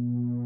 you